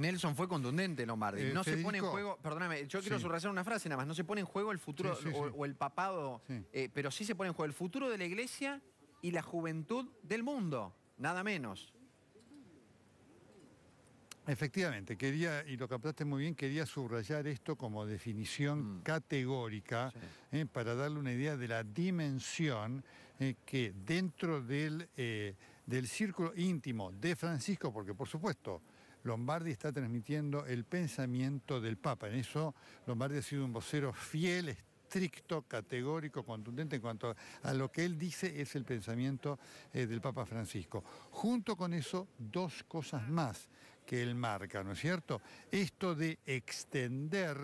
Nelson fue contundente Lombardi. Eh, no se pone en juego, perdóname, yo quiero Sí. subrayar una frase nada más, no se pone en juego el futuro Sí, sí, o, el papado, eh, pero sí se pone en juego el futuro de la iglesia y la juventud del mundo, nada menos. Efectivamente, quería, y lo captaste muy bien, quería subrayar esto como definición Mm. categórica Sí. eh, para darle una idea de la dimensión eh, que dentro del, eh, del círculo íntimo de Francisco, porque por supuesto Lombardi está transmitiendo el pensamiento del Papa, en eso Lombardi ha sido un vocero fiel, estricto, categórico, contundente en cuanto a lo que él dice es el pensamiento eh, del Papa Francisco. Junto con eso, dos cosas más que él marca, ¿no es cierto? Esto de extender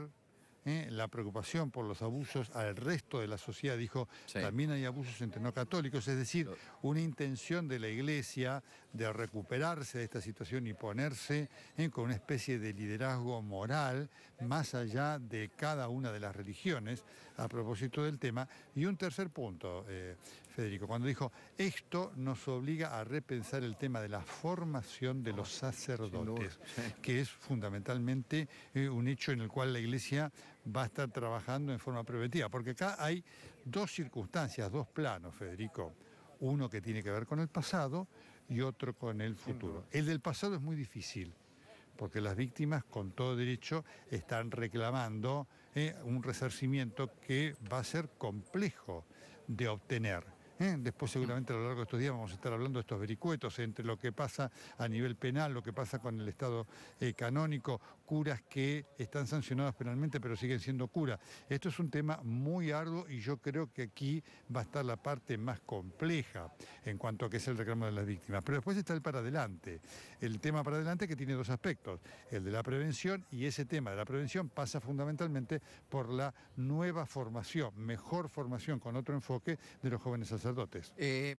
eh, la preocupación por los abusos al resto de la sociedad, dijo, Sí. también hay abusos entre no católicos, es decir, una intención de la Iglesia de recuperarse de esta situación y ponerse eh, con una especie de liderazgo moral más allá de cada una de las religiones a propósito del tema. Y un tercer punto, eh, Federico, cuando dijo, esto nos obliga a repensar el tema de la formación de los sacerdotes, que es fundamentalmente un hecho en el cual la Iglesia va a estar trabajando en forma preventiva, porque acá hay dos circunstancias, dos planos, Federico. Uno que tiene que ver con el pasado y otro con el futuro. El del pasado es muy difícil, porque las víctimas, con todo derecho, están reclamando eh, un resarcimiento que va a ser complejo de obtener. ¿eh? Después seguramente a lo largo de estos días vamos a estar hablando de estos vericuetos entre lo que pasa a nivel penal, lo que pasa con el Estado eh, canónico, curas que están sancionados penalmente pero siguen siendo curas. Esto es un tema muy arduo y yo creo que aquí va a estar la parte más compleja en cuanto a que es el reclamo de las víctimas. Pero después está el para adelante. El tema para adelante que tiene dos aspectos, el de la prevención y ese tema de la prevención pasa fundamentalmente por la nueva formación, mejor formación con otro enfoque de los jóvenes sacerdotes. Eh,